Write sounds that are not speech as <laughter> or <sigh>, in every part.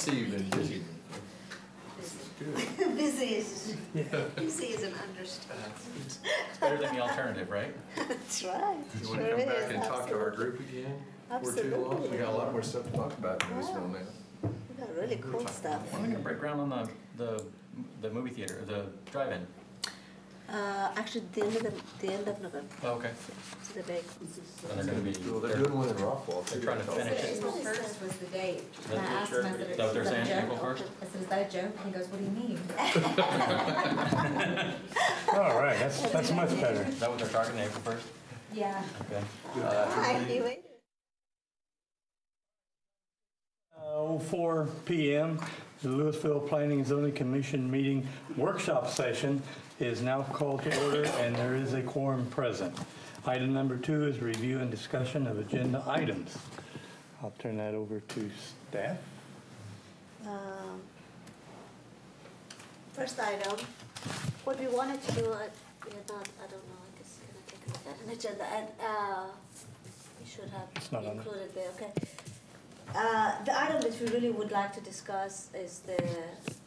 see you've been busy. Good. <laughs> Busy is, busy is an understatement. It's better than the alternative, right? That's right. You Sure wanna come back is, and talk to our group again? For too long? Absolutely. We got a lot more stuff to talk about in Lewisville now. We got really cool stuff. When are we gonna break ground on the, the, the movie theater, the drive-in? Uh, actually, the end of the, the end of November, Oh, okay. so the big. And they're gonna be, Well, they're they're, doing one in Rockwall. they're trying to finish awesome. it. April first was the date. That's And I asked him, I said, Is that what they're "Is saying, a joke?" April 1st? I said, is that a joke? And he goes, what do you mean? <laughs> All right, that's, that's much better. Is that what they're targeting, April first? Yeah. Okay. Hi, you waited. Uh, 04 PM, the Lewisville Planning and Zoning Commission meeting workshop session is now called to order and there is a quorum present. Item number two is review and discussion of agenda items. I'll turn that over to staff. Um, First item, what we wanted to do, uh, not, I don't know, I guess, can I take a look at an agenda, and, uh, we should have included there, okay. Uh, the item that we really would like to discuss is the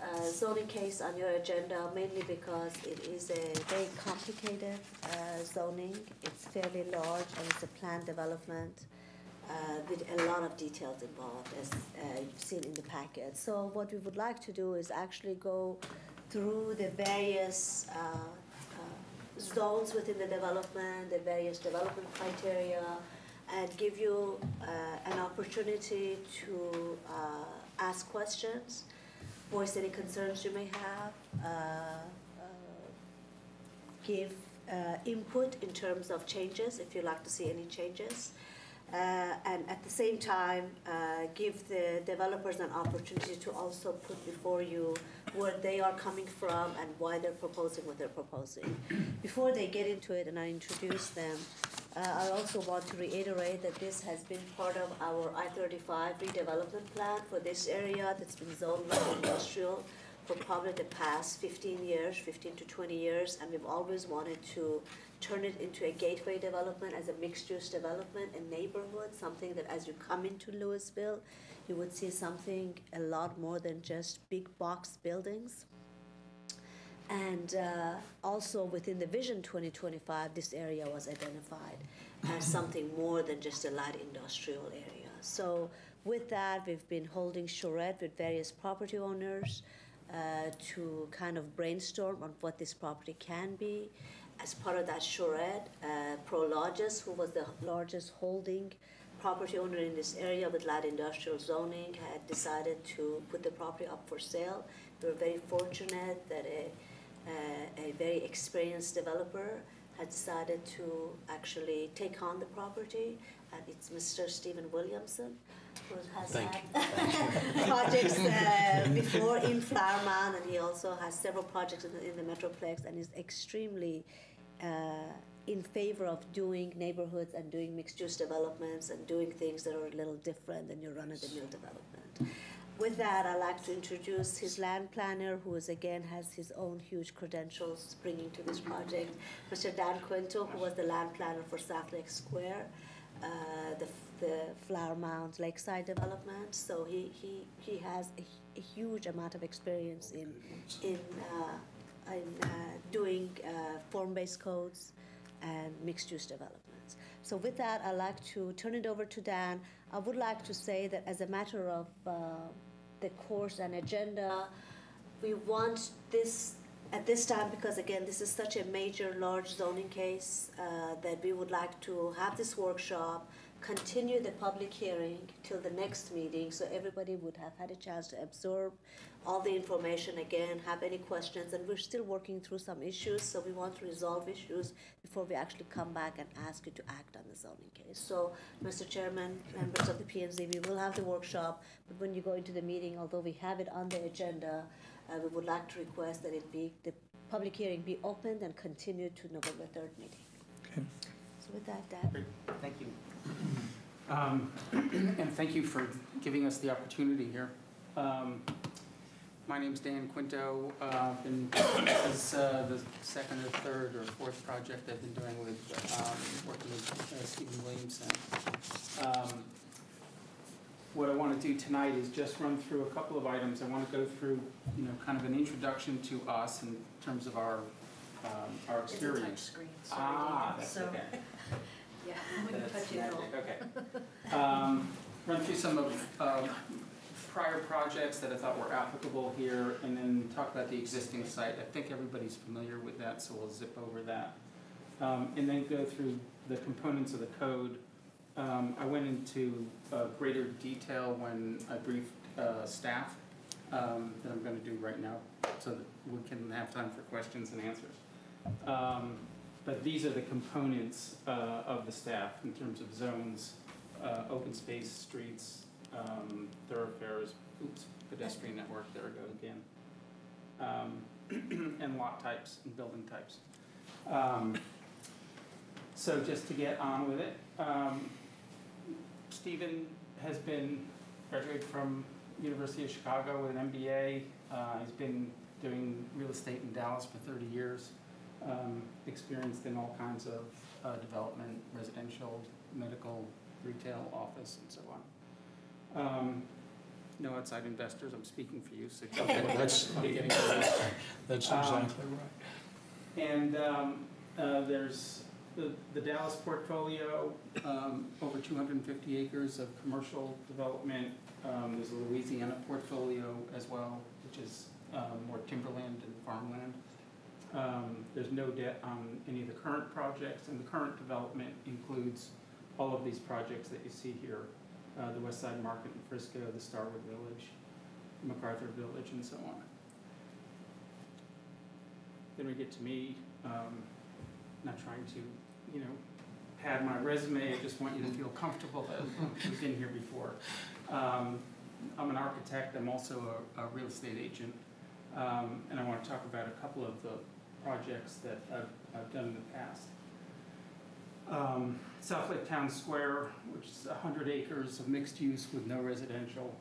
uh, zoning case on your agenda, mainly because it is a very complicated, uh, zoning. It's fairly large and it's a planned development uh, with a lot of details involved, as uh, you've seen in the packet. So what we would like to do is actually go through the various zones within the development, the various development criteria, and give you uh, an opportunity to uh, ask questions, voice any concerns you may have, uh, give input in terms of changes, if you'd like to see any changes. Uh, and at the same time, uh, give the developers an opportunity to also put before you where they are coming from and why they're proposing what they're proposing. Before they get into it and I introduce them, uh, I also want to reiterate that this has been part of our I-35 redevelopment plan for this area that's been zoned light industrial for probably the past 15 years, 15 to 20 years, and we've always wanted to turn it into a gateway development as a mixed-use development, a neighborhood, something that as you come into Lewisville, you would see something a lot more than just big box buildings. And uh, also within the Vision 2025, this area was identified as something more than just a light industrial area. So with that, we've been holding charrette with various property owners uh, to kind of brainstorm on what this property can be. As part of that charrette, uh, Prologis, who was the largest holding property owner in this area with light industrial zoning, had decided to put the property up for sale. We were very fortunate that a a very experienced developer had decided to actually take on the property, and it's Mr. Stephen Williamson, who has Thank had <laughs> projects uh, <laughs> before in Flower Mound, and he also has several projects in the, in the Metroplex, and is extremely uh, in favor of doing neighborhoods and doing mixed-use developments and doing things that are a little different than your run-of-the-mill development. With that, I'd like to introduce his land planner, who is again has his own huge credentials bringing to this project, Mr. Dan Quinto, who was the land planner for Southlake Square, uh, the, the Flower Mound Lakeside development. So he, he, he has a, a huge amount of experience in, in, uh, in uh, doing uh, form-based codes and mixed-use developments. So with that, I'd like to turn it over to Dan. I would like to say that as a matter of uh, the course and agenda, we want this at this time because again, this is such a major, large zoning case uh, that we would like to have this workshop, continue the public hearing till the next meeting, so everybody would have had a chance to absorb all the information again, have any questions, and we're still working through some issues, so we want to resolve issues before we actually come back and ask you to act on the zoning case. So, Mr. Chairman, members of the P and Z, we will have the workshop, but when you go into the meeting, although we have it on the agenda, uh, we would like to request that it be, the public hearing be opened and continued to November third meeting. Okay. So with that, Dan. Great, thank you. Um, And thank you for giving us the opportunity here. Um, My name's Dan Quinto. Uh, I've been, this is uh, the second or third or fourth project I've been doing with, um, working with uh, Stephen Williamson. Um, what I want to do tonight is just run through a couple of items. I want to go through, you know, kind of an introduction to us in terms of our, um, our It's a experience. touchscreen, Ah, so, that's so, okay. Yeah, <laughs> you That's touch it all. magic, okay. <laughs> Um, Run through some of um, prior projects that I thought were applicable here, and then talk about the existing site. I think everybody's familiar with that, so we'll zip over that. Um, And then go through the components of the code. Um, I went into uh, greater detail when I briefed uh, staff, um, that I'm gonna do right now, so that we can have time for questions and answers. Um, But these are the components uh, of the staff in terms of zones, uh, open space, streets, um, thoroughfares, oops, pedestrian network, there we go again. Um, <clears throat> And lot types and building types. Um, So just to get on with it, um, Stephen has been, graduated from University of Chicago with an MBA. Uh, He's been doing real estate in Dallas for 30 years um, experienced in all kinds of uh, development, residential, medical, retail, office, and so on. Um, No outside investors, I'm speaking for you, so. <laughs> That's- I'm getting to. <laughs> That's Um, exactly right. And um, uh, there's the the Dallas portfolio, um, over 250 acres of commercial development. Um, There's a Louisiana portfolio as well, which is um, more timberland and farmland. Um, There's no debt on any of the current projects, and the current development includes all of these projects that you see here. uh, The West Side Market in Frisco, the Starwood Village, MacArthur Village, and so on. Then we get to me, um, not trying to, you know, pad my resume, I just want you to feel comfortable that you've been here before. Um, I'm an architect, I'm also a, a real estate agent, um, and I want to talk about a couple of the projects that I've, I've done in the past. Um, Southlake Town Square, which is hundred acres of mixed use with no residential.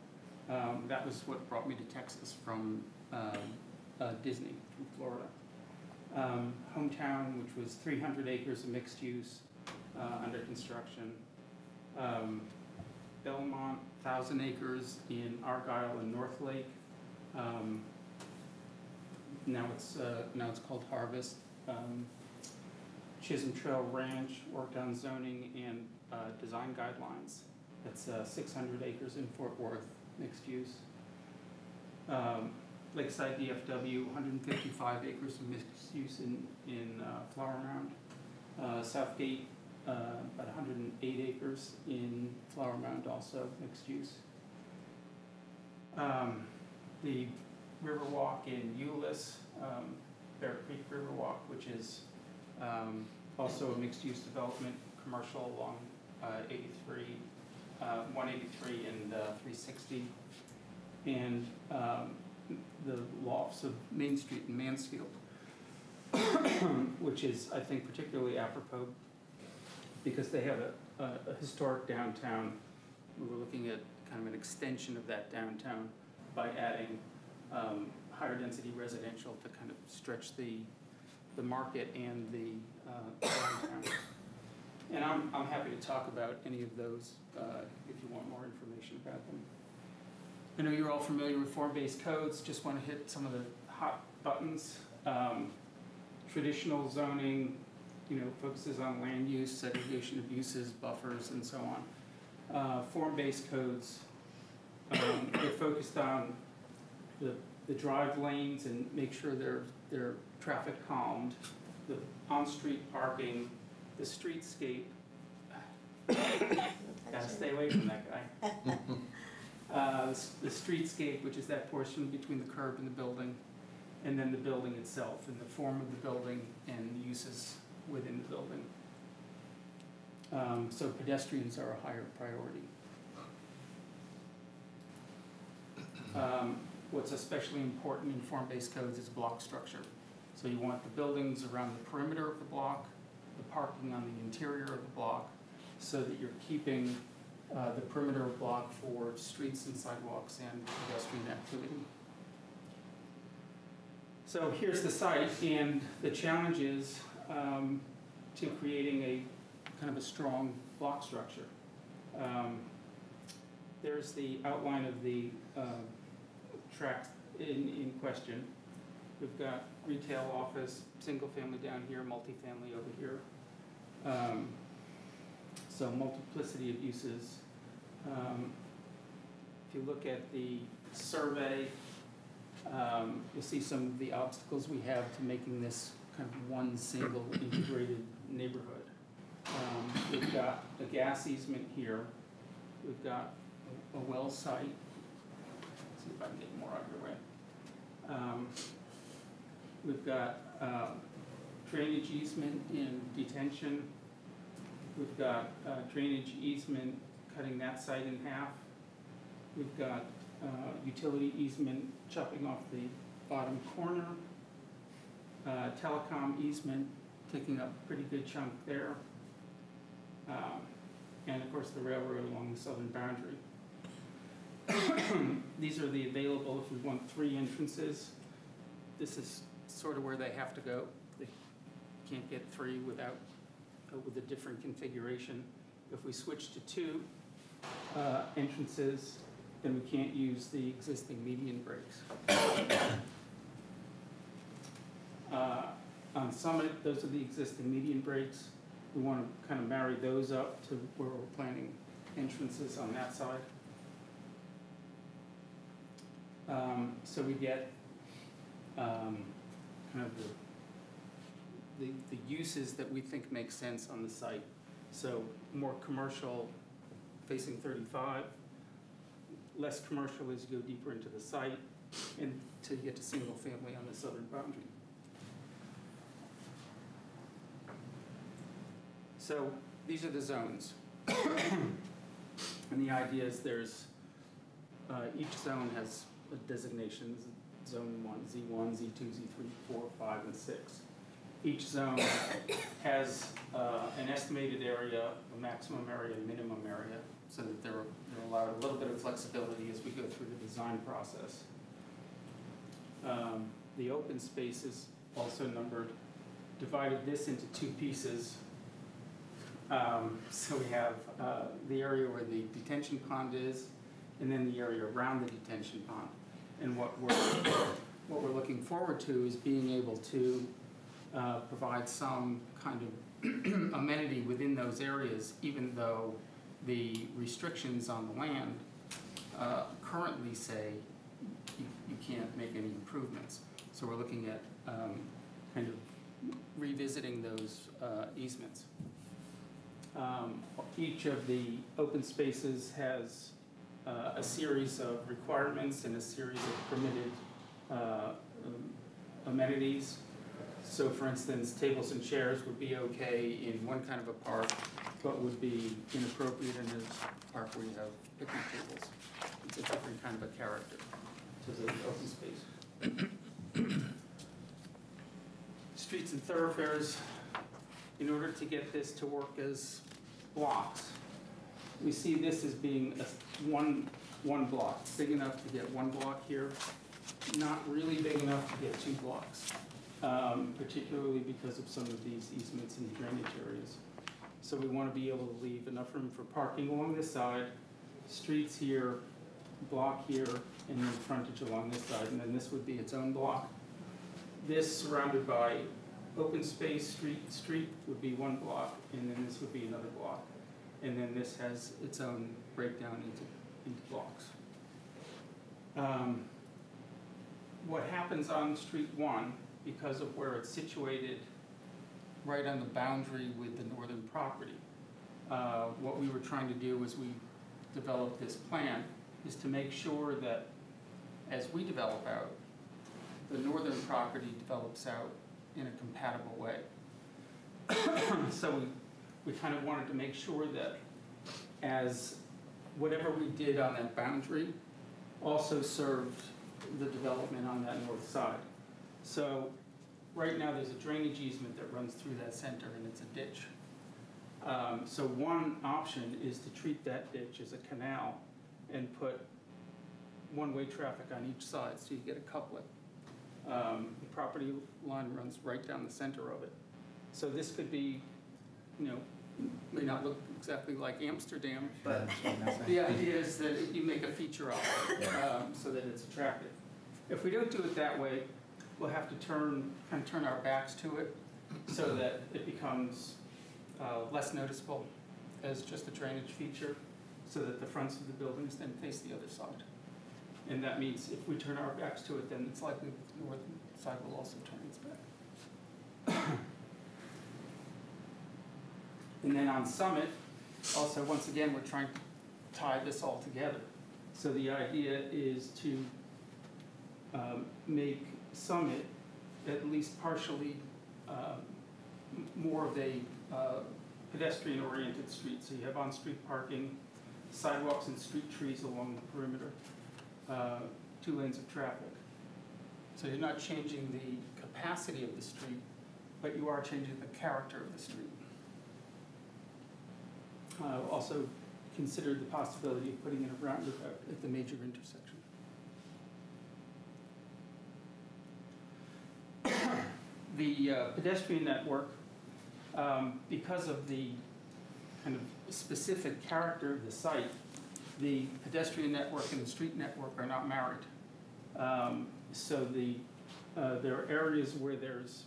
Um, that was what brought me to Texas from, um, uh, Disney, from Florida. Um, Hometown, which was three hundred acres of mixed use, uh, under construction. Um, Belmont, thousand acres in Argyle and North Lake. Um, now it's, uh, now it's called Harvest. Um, Chisholm Trail Ranch, worked on zoning and, uh, design guidelines. That's, uh, six hundred acres in Fort Worth, mixed use. Um, Lakeside DFW, 155 acres of mixed use in, in uh, Flower Mound. Uh, Southgate, uh, about 108 acres in Flower Mound, also mixed use. Um, The Riverwalk in Euless, um, Bear Creek Riverwalk, which is um, also a mixed-use development, commercial along uh, 83, uh, 183 and uh, 360. And um, the lofts of Main Street in Mansfield, <coughs> which is, I think, particularly apropos because they have a, a a historic downtown. We were looking at kind of an extension of that downtown by adding um, higher density residential to kind of stretch the, the market and the uh. And I'm, I'm happy to talk about any of those uh, if you want more information about them. I know you're all familiar with form-based codes, just want to hit some of the hot buttons. Um, Traditional zoning, you know, focuses on land use, segregation of uses, buffers, and so on. Uh, Form-based codes, um, they're focused on the, the drive lanes and make sure they're, they're traffic calmed, the on-street parking, the streetscape. <coughs> Gotta stay away from that guy. <laughs> Uh, the the streetscape, which is that portion between the curb and the building, and then the building itself, and the form of the building and the uses within the building. Um, so pedestrians are a higher priority. Um, what's especially important in form-based codes is block structure. So you want the buildings around the perimeter of the block, the parking on the interior of the block, so that you're keeping uh, the perimeter of block for streets and sidewalks and pedestrian activity. So here's the site, and the challenge is um, to creating a kind of a strong block structure. Um, there's the outline of the uh, tract in, in question. We've got retail office, single family down here, multifamily over here. Um, So multiplicity of uses. Um, If you look at the survey, um, you'll see some of the obstacles we have to making this kind of one single integrated neighborhood. Um, We've got a gas easement here, we've got a- a well site. See if I can get more out of your way. Um, We've got uh, drainage easement in detention. We've got uh, drainage easement cutting that site in half. We've got uh, utility easement chopping off the bottom corner. Uh, Telecom easement taking up a pretty good chunk there. Um, And of course, the railroad along the southern boundary. <coughs> These are the available if we want three entrances. This is sort of where they have to go. They can't get three without, uh, with a different configuration. If we switch to two uh, entrances, then we can't use the existing median breaks. <coughs> Uh, On Summit, those are the existing median breaks. We want to kind of marry those up to where we're planning entrances on that side. Um, So we get um, kind of the, the, the uses that we think make sense on the site. So more commercial facing thirty-five, less commercial as you go deeper into the site, and to get to single family on the southern boundary. So these are the zones. <coughs> And the idea is there's, uh, each zone has a designation, zone one, Z one, Z two, Z three, four, five, and six. Each zone has uh, an estimated area, a maximum area, and minimum area, so that they're, they're allowed a little bit of flexibility as we go through the design process. Um, The open space is also numbered, divided this into two pieces. Um, So we have uh, the area where the detention pond is, and then the area around the detention pond. And what we're, what we're looking forward to is being able to uh, provide some kind of <clears throat> amenity within those areas, even though the restrictions on the land uh, currently say you, you can't make any improvements. So we're looking at um, kind of revisiting those uh, easements. Um, Each of the open spaces has uh, a series of requirements and a series of permitted uh, um, amenities. So for instance, tables and chairs would be okay in one kind of a park, but would be inappropriate in a park where you have picnic tables. It's a different kind of a character to the open space. <coughs> Streets and thoroughfares, in order to get this to work as blocks, we see this as being a one, one block, big enough to get one block here, not really big enough to get two blocks, um, particularly because of some of these easements and drainage areas. So we want to be able to leave enough room for parking along this side, streets here, block here, and then frontage along this side, and then this would be its own block. This surrounded by open space, street, street would be one block, and then this would be another block. And then this has its own breakdown into, into blocks. Um, What happens on Street One, because of where it's situated, right on the boundary with the northern property, uh, what we were trying to do as we developed this plan is to make sure that as we develop out, the northern property develops out in a compatible way. <coughs> So we, we kind of wanted to make sure that as whatever we did on that boundary also served the development on that north side. So right now, there's a drainage easement that runs through that center and it's a ditch. Um, So one option is to treat that ditch as a canal and put one-way traffic on each side, so you get a couplet. Um, The property line runs right down the center of it. So this could be, you know, may not look exactly like Amsterdam, but the idea is that you make a feature of it, um, so that it's attractive. If we don't do it that way, we'll have to turn, kind of turn our backs to it, so that it becomes uh, less noticeable as just a drainage feature, so that the fronts of the buildings then face the other side. And that means if we turn our backs to it, then it's likely the northern side will also turn its back. And then on Summit, also, once again, we're trying to tie this all together. So the idea is to um, make Summit at least partially m- more of a uh, pedestrian-oriented street. So you have on-street parking, sidewalks and street trees along the perimeter, uh, two lanes of traffic. So you're not changing the capacity of the street, but you are changing the character of the street. Uh, Also considered the possibility of putting in a roundabout at the major intersection. <coughs> The uh, pedestrian network, um, because of the kind of specific character of the site, the pedestrian network and the street network are not married. Um, So the, uh, there are areas where there's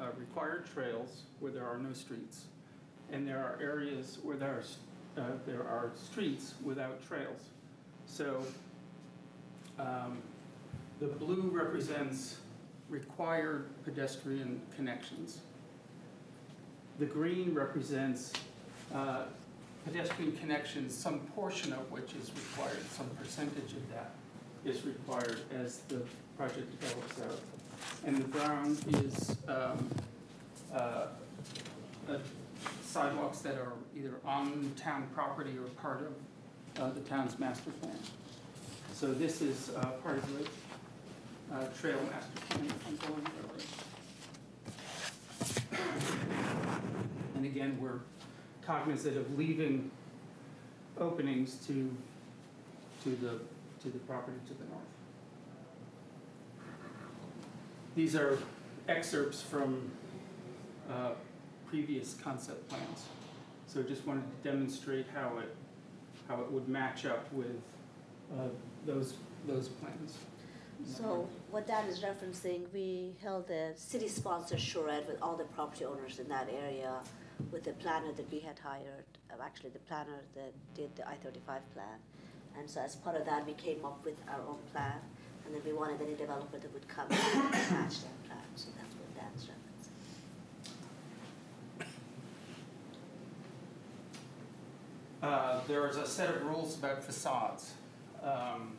uh, required trails, where there are no streets. And there are areas where there are, uh, there are streets without trails. So um, the blue represents required pedestrian connections. The green represents uh, pedestrian connections, some portion of which is required, some percentage of that is required as the project develops out. And the brown is um, uh, uh, sidewalks that are either on town property or part of uh, the town's master plan. So this is uh, part of the uh, trail master plan Golden Road. And again, we're cognizant of leaving openings to, to the, to the property to the north. These are excerpts from uh, previous concept plans. So just wanted to demonstrate how it, how it would match up with uh, those, those plans. So what that is referencing, we held a city-sponsored charrette with all the property owners in that area with the planner that we had hired, uh, actually the planner that did the I-35 plan. And so as part of that, we came up with our own plan, and then we wanted any developer that would come and match that plan, so that's referencing. Uh, There is a set of rules about facades. Um,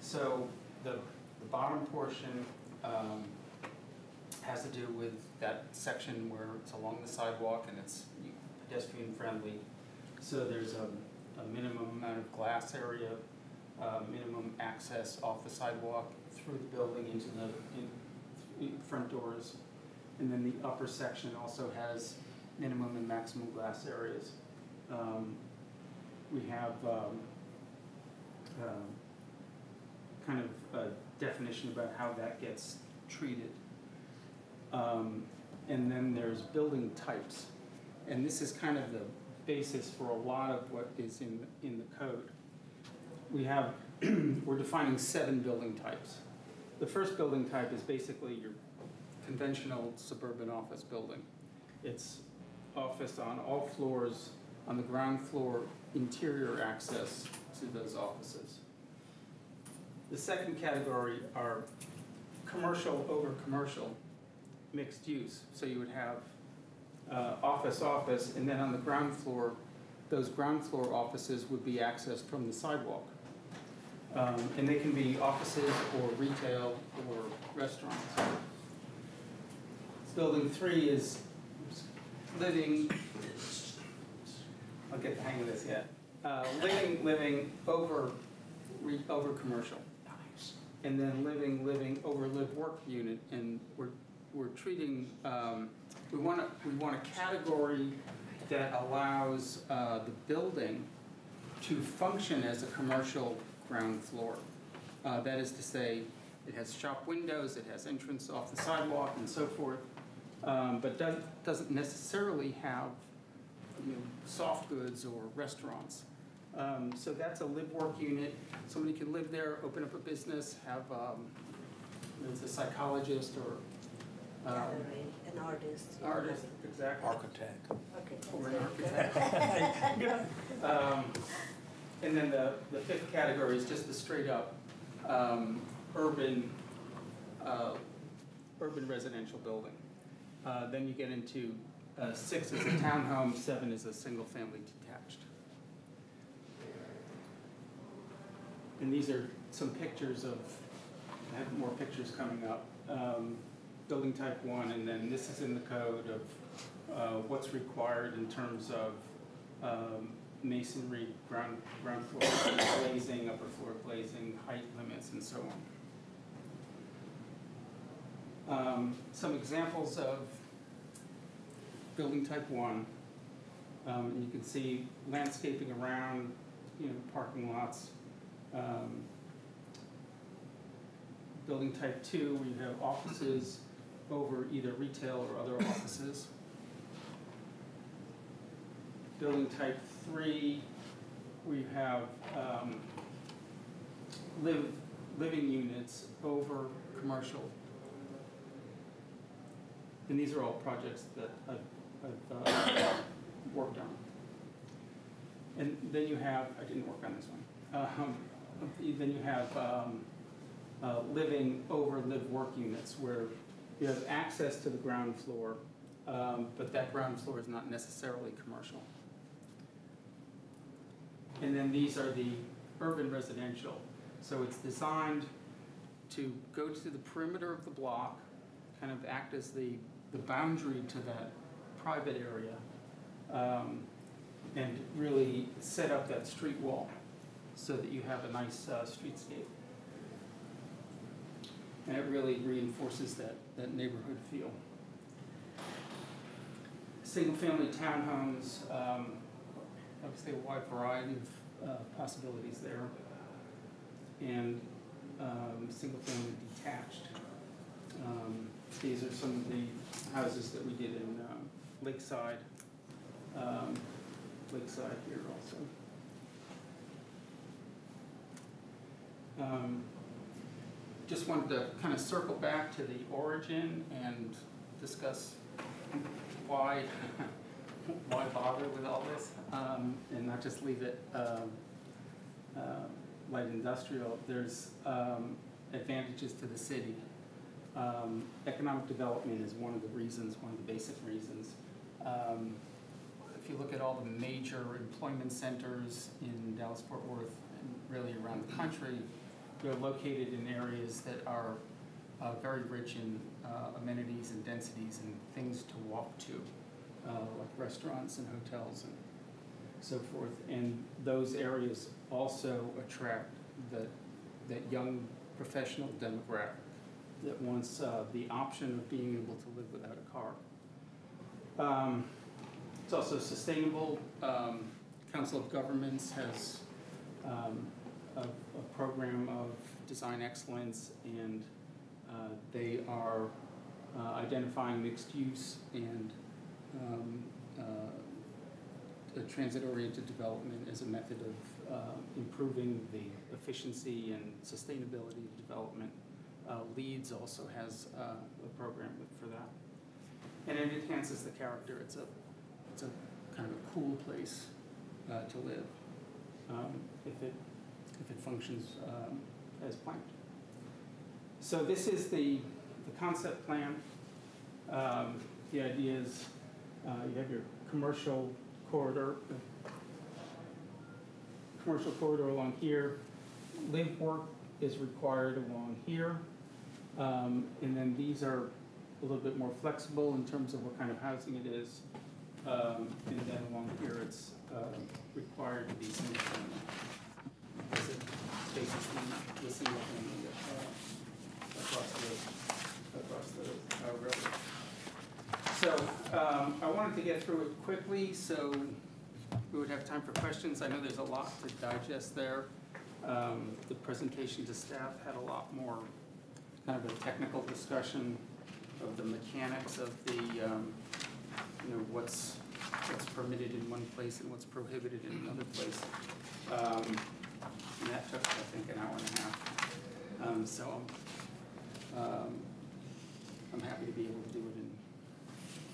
So the, the bottom portion um, has to do with that section where it's along the sidewalk and it's pedestrian friendly. So there's a, a minimum amount of glass area, uh, minimum access off the sidewalk through the building into the, in front doors. And then the upper section also has minimum and maximum glass areas. Um, we have um, um, kind of a definition about how that gets treated. Um, And then there's building types. And this is kind of the basis for a lot of what is in, in the code. We have, <clears throat> we're defining seven building types. The first building type is basically your conventional suburban office building. It's office on all floors, on the ground floor, interior access to those offices. The second category are commercial over commercial, mixed use. So you would have uh, office, office, and then on the ground floor, those ground floor offices would be accessed from the sidewalk. Um, And they can be offices or retail or restaurants. Building three is living, I'll get the hang of this yet. Uh, living, living over, re, over commercial. And then living, living over live work unit, and we're, we're treating, um, we want a, we want a category that allows, uh, the building to function as a commercial ground floor. Uh, that is to say, it has shop windows, it has entrance off the sidewalk and so forth, um, but does, doesn't necessarily have you know, soft goods or restaurants. Um, So that's a live-work unit. Somebody can live there, open up a business, have, um, it's a psychologist or um, Gallery, an artist. artist, exactly. Architect. Okay. Or an that's <laughs> very. Um, And then the, the fifth category is just the straight-up um, urban, uh, urban residential building. Uh, Then you get into, uh, six is a townhome, seven is a single-family detached. And these are some pictures of, I have more pictures coming up. Um, Building type one, and then this is in the code of uh, what's required in terms of um, masonry, ground, ground floor glazing, upper floor glazing, height limits, and so on. Um, Some examples of building type one. Um, and you can see landscaping around, you know, parking lots. Um, Building type two, where you have offices over either retail or other offices. Building type three, we have, um, live, living units over commercial. And these are all projects that I've, I've, uh, worked on. And then you have, I didn't work on this one, um, then you have, um, uh, living over live-work units where you have access to the ground floor, um, but that ground floor is not necessarily commercial. And then these are the urban residential. So it's designed to go to the perimeter of the block, kind of act as the, the boundary to that private area, um, and really set up that street wall so that you have a nice uh, streetscape. And it really reinforces that, that neighborhood feel. Single-family townhomes, um, obviously a wide variety of uh, possibilities there. And um, single-family detached. Um, These are some of the houses that we did in um, Lakeside, um, Lakeside here also. Um, Just wanted to kind of circle back to the origin and discuss why, <laughs> why bother with all this? um, And not just leave it um, uh, light industrial. There's um, advantages to the city. Um, Economic development is one of the reasons, one of the basic reasons. Um, If you look at all the major employment centers in Dallas-Fort Worth and really around the country, they're located in areas that are uh, very rich in uh, amenities and densities and things to walk to, uh, like restaurants and hotels and so forth. And those areas also attract that, that young professional demographic that wants uh, the option of being able to live without a car. Um, It's also sustainable. Um, Council of Governments has um, a, a program of design excellence, and uh, they are uh, identifying mixed use and um, uh, transit-oriented development as a method of uh, improving the efficiency and sustainability of development. Uh, Leeds also has uh, a program for that. And it enhances the character. It's a, it's a kind of a cool place uh, to live um, if it, if it functions um, as planned. So this is the, the concept plan. Um, The idea is, uh, you have your commercial corridor, commercial corridor along here. Live work is required along here. Um, And then these are a little bit more flexible in terms of what kind of housing it is. Um, And then along here, it's um, required to be single family. This basically the single family uh, across the, across the uh. So um, I wanted to get through it quickly so we would have time for questions. I know there's a lot to digest there. Um, The presentation to staff had a lot more kind of a technical discussion of the mechanics of the, um, you know, what's, what's permitted in one place and what's prohibited in another place. Um, And that took, I think, an hour and a half. Um, So I'm, um, I'm happy to be able to do it in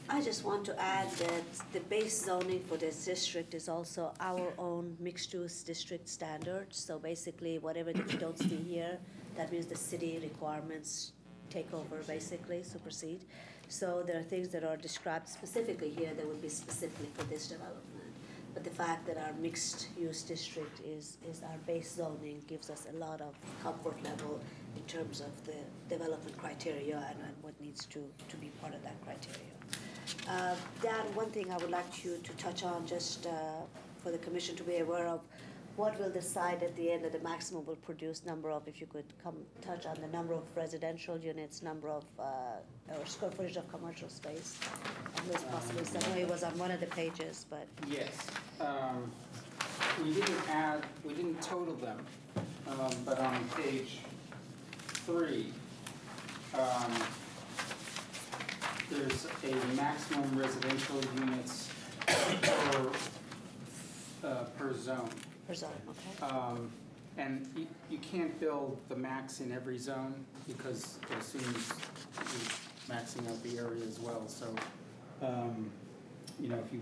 I just want to add that the base zoning for this district is also our own mixed-use district standards. So basically, whatever that you don't see here, that means the city requirements take over, basically, supersede. So there are things that are described specifically here that would be specifically for this development. But the fact that our mixed-use district is, is our base zoning gives us a lot of comfort level in terms of the development criteria and, and what needs to, to be part of that criteria. Uh, Dan, one thing I would like you to touch on, just uh, for the commission to be aware of, what will decide at the end of the maximum will produce number of, if you could come, touch on the number of residential units, number of, uh, or square footage of commercial space, and those possibilities. I know it was on one of the pages, but, Yes, um, we didn't add, we didn't total them, um, but on page three, um, there's a maximum residential units per, uh, per zone. For zone, okay? Um, and you, you can't build the max in every zone because it assumes you're maxing out the area as well, so, um, you know, if you,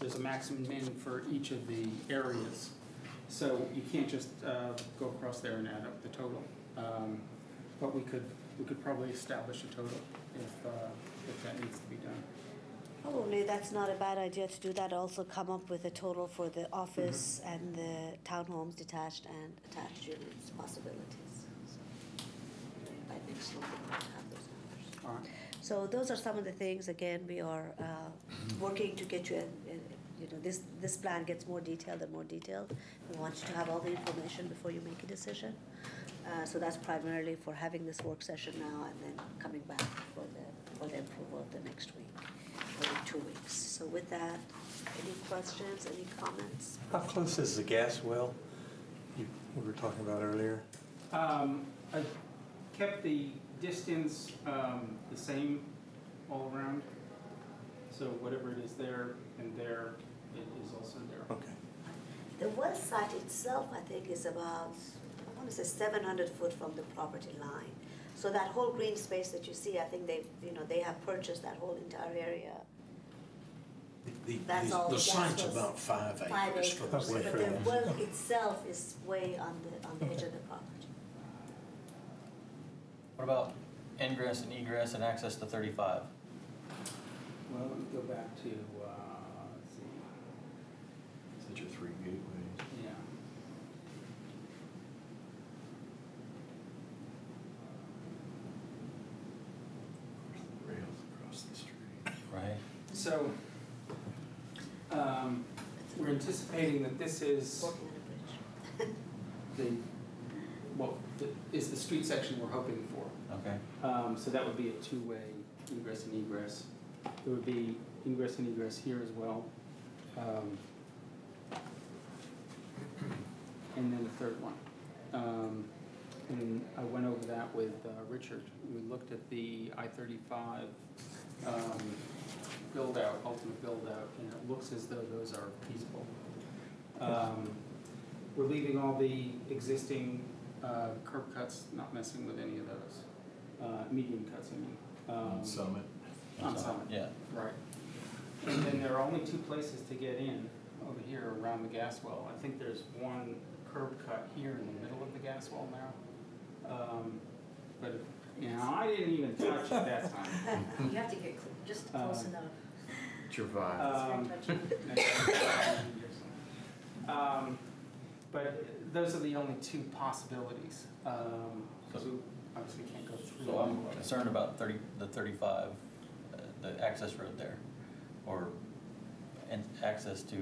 there's a maximum min for each of the areas. So you can't just, uh, go across there and add up the total. Um, but we could, we could probably establish a total if, uh, if that needs to be done. Probably that's not a bad idea to do that, also come up with a total for the office and the townhomes, detached and attached units possibilities. So, By next month, we'll have those numbers. All right. So those are some of the things, again, we are uh, working to get you, in- in- you know, this, this plan gets more detailed and more detailed. We want you to have all the information before you make a decision. Uh, So that's primarily for having this work session now and then coming back for the, for the approval of the next week, or two weeks. So with that, any questions, any comments? How close is the gas well you, we were talking about earlier? Um, I kept the distance, um, the same all around. So whatever it is there and there, it is also there. Okay. The well site itself, I think, is about, I want to say seven hundred foot from the property line. So that whole green space that you see, I think they, you know, they have purchased that whole entire area. The, That's all the, the the site's was about five Five acres acres, for but the Way the for well itself is way on the, on the edge of the property. What about ingress and egress and access to thirty-five? Well, let me go back to, uh, let's see, Such your three gateways. So um, we're anticipating that this is the what the, is the street section we're hoping for. Okay. Um, so that would be a two-way ingress and egress. There would be ingress and egress here as well. Um, and then the third one. Um, and I went over that with uh, Richard. We looked at the I-35 build out, ultimate build out, and it looks as though those are feasible. Um, we're leaving all the existing uh, curb cuts, not messing with any of those. Uh, median cuts, I mean. Um, on Summit. On Summit. Yeah. Right. And then there are only two places to get in over here around the gas well. I think there's one curb cut here in the middle of the gas well now. Um, but, you know, I didn't even touch it that time. <laughs> you have to get cl just close um, enough. It's your vibe. Um, It's very touchy. <laughs> Um, But those are the only two possibilities. Um, Because we obviously can't go through. So I'm all concerned about thirty, the thirty-five, uh, the access road there, or, and access to,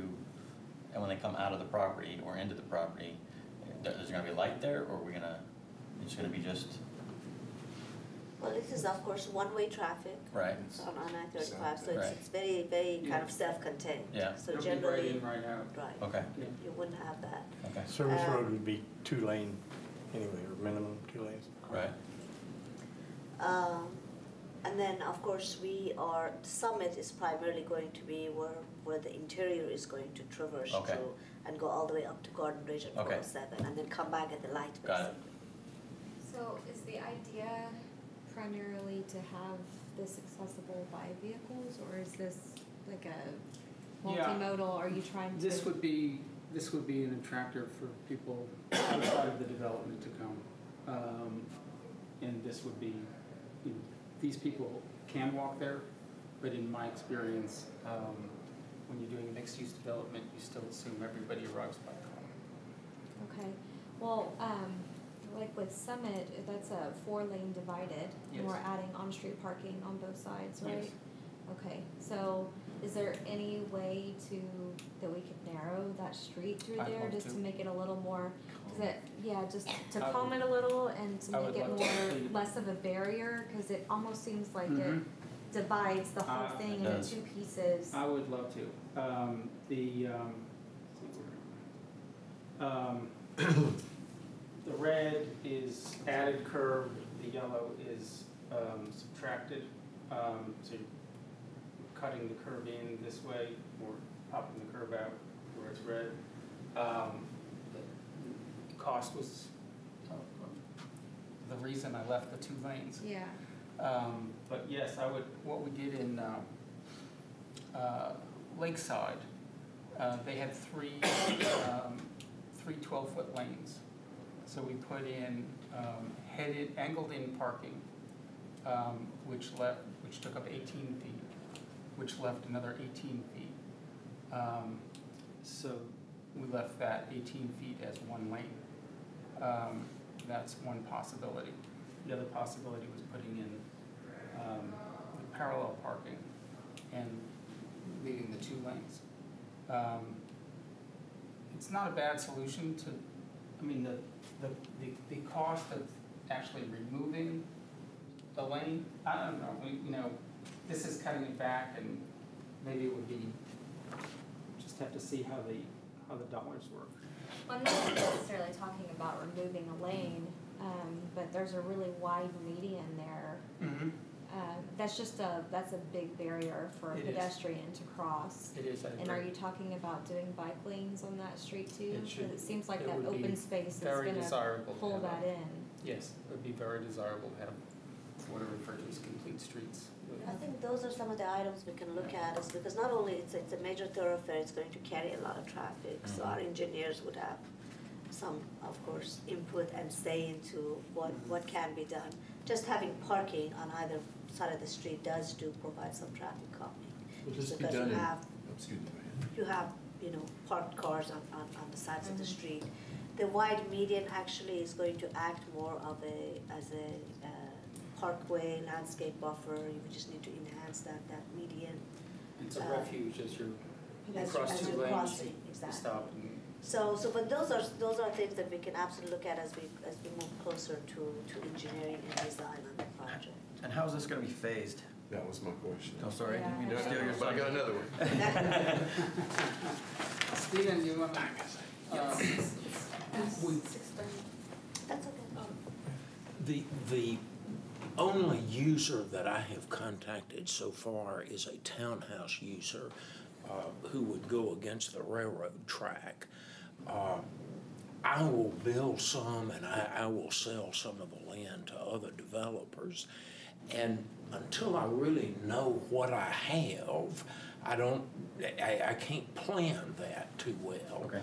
and when they come out of the property or into the property, there- there's gonna be light there, or we're gonna, it's gonna be just, Well, this is of course one-way traffic right? on, on I thirty-five, so it's, Right. it's very, very kind of self-contained. Yeah. So It'll be right generally, in, right out. right, Okay, Yeah. you wouldn't have that. okay, Service road would be two lane anyway, or minimum two lanes. right. Um, And and then, of course, we are, the summit is primarily going to be where, where the interior is going to traverse Okay. through and go all the way up to Garden Ridge at Okay. 407, and then come back at the light, Got it. basically. So is the idea primarily to have this accessible by vehicles, or is this like a Yeah. multimodal, are you trying to? This would be, this would be an attractor for people outside of the development to come. Um, And this would be, you know, these people can walk there, but in my experience, um, when you're doing mixed-use development, you still assume everybody arrives by car. Okay, well, um, like with Summit, that's a four lane divided, and we're Yes. adding on-street parking on both sides, right? Yes. Okay, so is there any way to, that we could narrow that street through I'd there, love just to to. make it a little more, is it, yeah, just to I would- calm it a little and to I make it love to more, see- less of a barrier, cause it almost seems like it Mhm. divides the whole Uh, thing into does. two pieces. I would love to. Um, the, um, um, <coughs> the red is added curve, the yellow is, um, subtracted. Um, so you're cutting the curve in this way or popping the curve out where it's red. Um, the cost was uh, the reason I left the two lanes. Yeah, Um, but yes, I would, what we did in, um, uh, Lakeside, uh, they had three, <coughs> um, three twelve-foot lanes. So we put in, um, headed, angled-in parking, um, which left, which took up eighteen feet, which left another eighteen feet. Um, so we left that eighteen feet as one lane. Um, that's one possibility. The other possibility was putting in um, parallel parking and leaving the two lanes. Um, It's not a bad solution to, I mean, the, the, the, the cost of actually removing the lane, I don't know, we, you know, this is cutting it back and maybe it would be, just have to see how the, how the dollars work. Well, I'm not necessarily talking about removing a lane, um, but there's a really wide median there. Mm-hmm. Uh, that's just a, that's a big barrier for a It is. pedestrian to cross. It is, I And are you talking about doing bike lanes on that street too? It 'Cause should- it seems like it that would be open space is Very gonna desirable to pull have a- that in. Yes, it would be very desirable to have what are referred to as complete streets. I think those are some of the items we can look at, is because not only it's, it's a major thoroughfare, it's going to carry a lot of traffic, so our engineers would have some, of course, input and say into what, what can be done. Just having parking on either side of the street does do provide some traffic calming. Will this be Because you done in, have excuse me, ma'am. you have, you know, parked cars on, on, on the sides of the Mhm. street. The wide median actually is going to act more of a, as a, uh, parkway landscape buffer, you just need to enhance that, that median. It's a Uh, refuge as you're, you As- cross as two you're lanes, crossing, you exactly. stop and, So, so, but those are, those are things that we can absolutely look at as we, as we move closer to, to engineering and design on the project. And how is this gonna be phased? That was my question. Oh, sorry, I didn't mean to no, steal your But I got another one. <laughs> Stephen, you want to? Uh, we, That's okay. The, the only user that I have contacted so far is a townhouse user uh, who would go against the railroad track. Uh, I will build some and I, I will sell some of the land to other developers. And until I really know what I have, I don't, I, I can't plan that too well. Okay.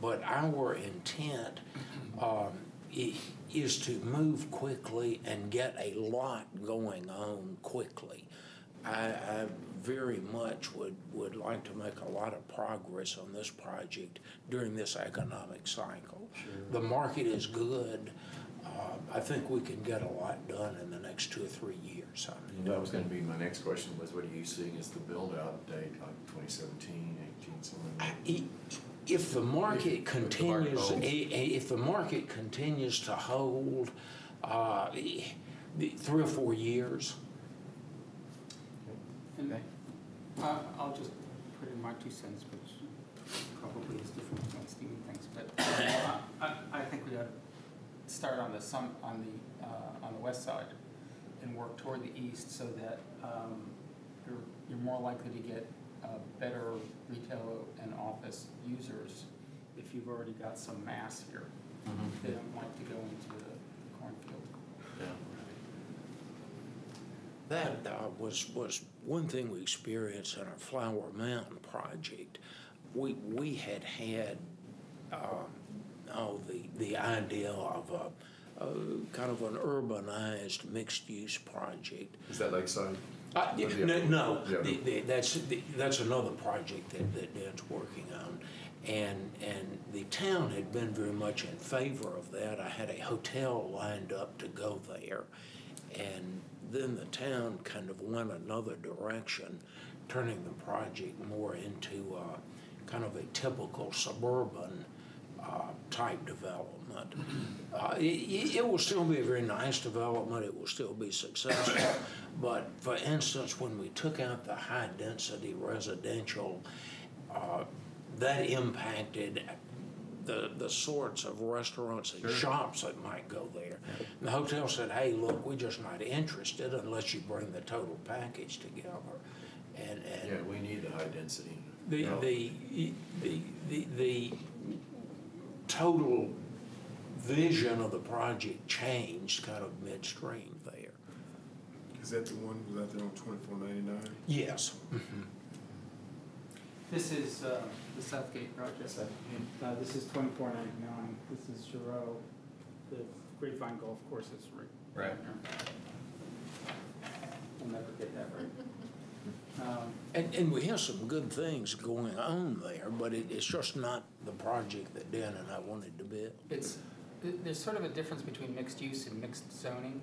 But our intent um, is to move quickly and get a lot going on quickly. I, I very much would, would like to make a lot of progress on this project during this economic cycle. The market is good. Uh, I think we can get a lot done in the next two or three years. I'm- That was gonna be, my next question was, what are you seeing as the build-out date, like 2017, 18, something like that? If the market If continues, holds. i- i- if the market continues to hold, uh, three or four years, and Okay. I, I'll just put in my two cents, which probably is different from what Stephen thinks, but uh, I, I think we ought to start on the some, on the, uh, on the west side. And and work toward the east so that um, you're, you're more likely to get uh, better retail and office users if you've already got some mass here. They don't like to go into the cornfield. Yeah. That uh, was, was one thing we experienced in our Flower Mound project. We, we had had, um, oh, the, the idea of a, a kind of an urbanized mixed-use project. Is that Lakeside? Uh, yeah, no, no, Yeah. the, the, that's, the, that's another project that, that Dan's working on. And, and the town had been very much in favor of that. I had a hotel lined up to go there. And then the town kind of went another direction, turning the project more into, uh, kind of a typical suburban, uh, type development. Uh, it, it will still be a very nice development, it will still be successful. But for instance, when we took out the high-density residential, uh, that impacted the, the sorts of restaurants and shops that might go there. And The hotel said, hey, look, we're just not interested unless you bring the total package together. And, and Yeah, we need the high density. the, No. the, the, the, the total vision of the project changed kind of midstream there. Is that the one was out there on twenty-four ninety-nine? Yes. This is uh, the Southgate project. Uh, This is twenty-four ninety-nine. This is Giroux. The Grapevine Golf Course is right. Right. there. We'll never get that right. <laughs> Um, And, and we have some good things going on there, but it, it's just not the project that Dan and I wanted to build. It's, there's sort of a difference between mixed use and mixed zoning.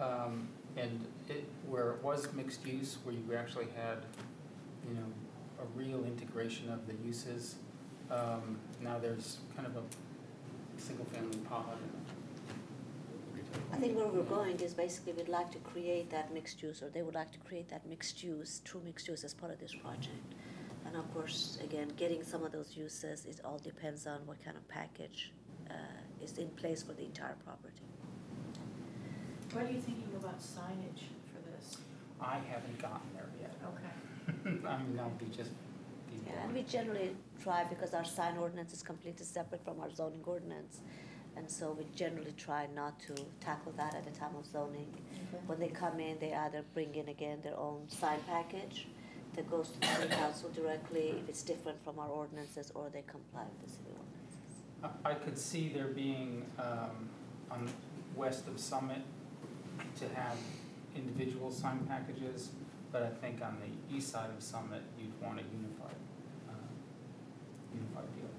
Um, And it, where it was mixed use, where you actually had, you know, a real integration of the uses, um, now there's kind of a single-family pod and I think where we're going is basically we'd like to create that mixed use, or they would like to create that mixed use, true mixed use as part of this project. And of course, again, getting some of those uses, it all depends on what kind of package uh, is in place for the entire property. What are you thinking about signage for this? I haven't gotten there yet. Okay. I mean, that'll be just be Yeah, and we generally try, because our sign ordinance is completely separate from our zoning ordinance, and so we generally try not to tackle that at the time of zoning. When they come in, they either bring in again their own sign package that goes to the city council directly if it's different from our ordinances, or they comply with the city ordinances. I I could see there being, um, on west of Summit, to have individual sign packages, but I think on the east side of Summit, you'd want a unified, uh, unified deal.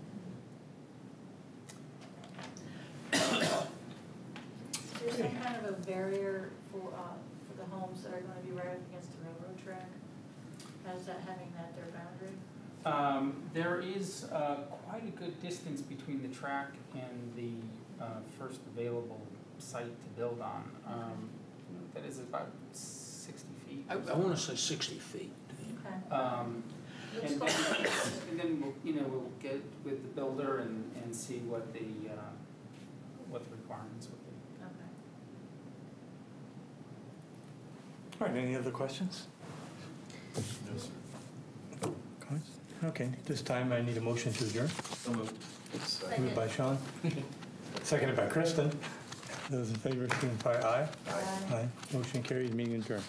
Is there some kind of a barrier for, uh, for the homes that are gonna be right up against the railroad track? How's that having that their boundary? Um, there is, uh, quite a good distance between the track and the, uh, first available site to build on. Um, that is about sixty feet. I, I wanna say sixty feet. Okay. Um, Let's and <coughs> then, and then we'll, you know, we'll get with the builder and, and see what the, uh, what the requirements would be. Okay. All right, any other questions? No, sir. Comments? Okay, this time I need a motion to adjourn. Second. Moved by Sean, <laughs> seconded by Kristen. Those in favor, signify aye. Aye. Aye. Motion carries, meeting adjourned.